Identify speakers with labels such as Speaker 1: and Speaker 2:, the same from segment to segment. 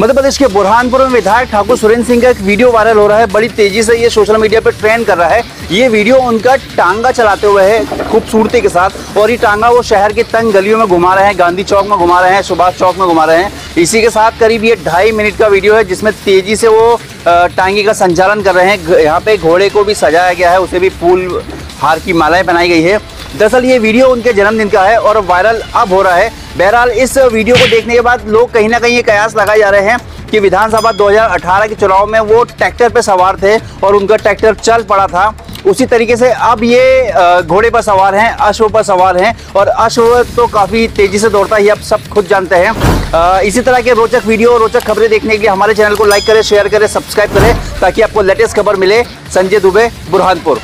Speaker 1: मध्य प्रदेश के बुरहानपुर में विधायक ठाकुर सुरेंद्र सिंह का एक वीडियो वायरल हो रहा है। बड़ी तेज़ी से ये सोशल मीडिया पर ट्रेंड कर रहा है। ये वीडियो उनका टांगा चलाते हुए है, खूबसूरती के साथ। और ये टांगा वो शहर की तंग गलियों में घुमा रहे हैं, गांधी चौक में घुमा रहे हैं, सुभाष चौक में घुमा रहे हैं। इसी के साथ करीब ये ढाई मिनट का वीडियो है, जिसमें तेज़ी से वो टांगी का संचालन कर रहे हैं। यहाँ पे घोड़े को भी सजाया गया है, उसे भी फूल, हार की मालाएँ बनाई गई है। दरअसल ये वीडियो उनके जन्मदिन का है और वायरल अब हो रहा है। बहरहाल, इस वीडियो को देखने के बाद लोग कहीं ना कहीं ये कयास लगाए जा रहे हैं कि विधानसभा 2018 के चुनाव में वो ट्रैक्टर पे सवार थे और उनका ट्रैक्टर चल पड़ा था। उसी तरीके से अब ये घोड़े पर सवार हैं, अश्व पर सवार हैं और अश्व तो काफ़ी तेज़ी से दौड़ता है अब सब खुद जानते हैं। इसी तरह के रोचक वीडियो और रोचक खबरें देखने के लिए हमारे चैनल को लाइक करें, शेयर करें, सब्सक्राइब करें ताकि आपको लेटेस्ट खबर मिले। संजय दुबे, बुरहानपुर।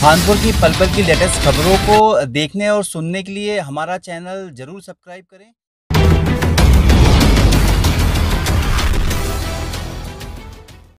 Speaker 1: कानपुर की पल पल की लेटेस्ट खबरों को देखने और सुनने के लिए हमारा चैनल ज़रूर सब्सक्राइब करें।